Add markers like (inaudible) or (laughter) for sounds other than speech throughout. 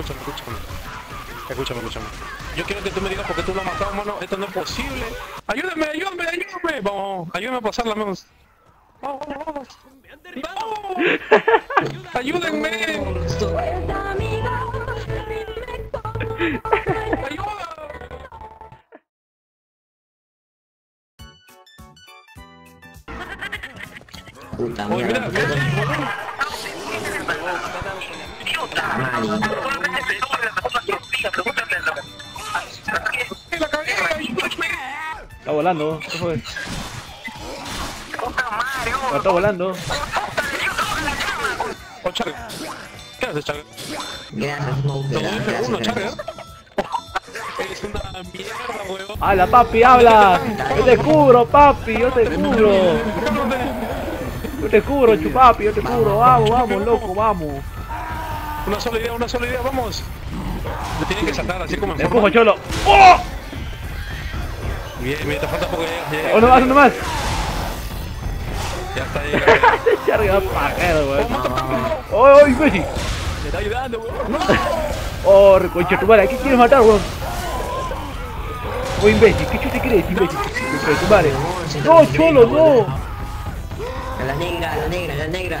escúchame, escúchame. Escúchame, escúchame. Yo quiero que tú me digas por qué tú lo has matado, mano. Esto no es posible. Ayúdame, ayúdame, ayúdame. Vamos, ayúdame a pasarla, vamos. Vamos, vamos, vamos. ¡No! ¡Ayúdenme! ¡Ayuda! Puta mierda. ¡La cagué! ¡Ayúdame! Está volando, ¿qué fue? No, está volando. Oh, Char. ¿Qué haces, Char? Gracias, Smoker. Te voy Gracias, uno, Char. gracias. Eres una mierda, weón. ¡Hala, papi, habla! Yo te cubro, papi, yo te cubro. Yo te cubro, chupapi, yo te cubro. Vamos, vamos, loco, vamos. Una sola idea, una sola idea, vamos. Me tienen que saltar así como en Me forma. empujo, cholo. ¡Oh! Bien, bien, te falta poco ya. ya- ¡Uno más, uno más! Ya está, (laughs) ya está. Charga pajero, weón. Oh. ¡Oh, oh, imbécil! Me está ayudando, weón. No. ¡Oh, reconcha tu madre! ¿Qué quieres matar, weón? ¡Oh, imbécil! ¿Qué chute crees, imbécil? Tu madre. ¡No, cholo, no! A la negra, a la negra, a la negra.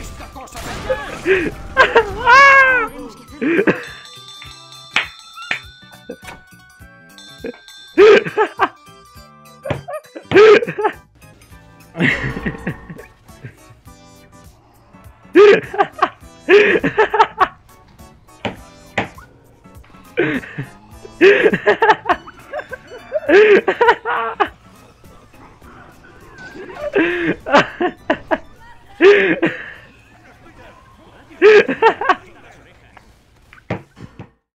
Esta (laughs) (laughs) cosa Ha ha ha ha!